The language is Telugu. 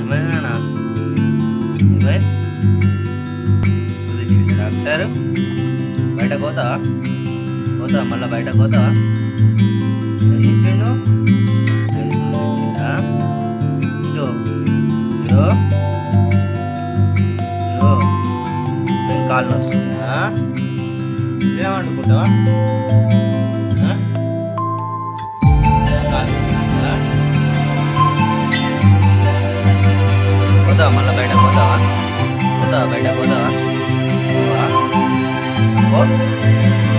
ఏమైనా డాక్టర్. బయట పోతా? పోతా మళ్ళీ బయట పోతా? ఎన్ని ఇదో ఇదో ఇదో. నేను కాళ్ళు వస్తుందా ఏమనుకుంటావా? होता होता बेटा होता होता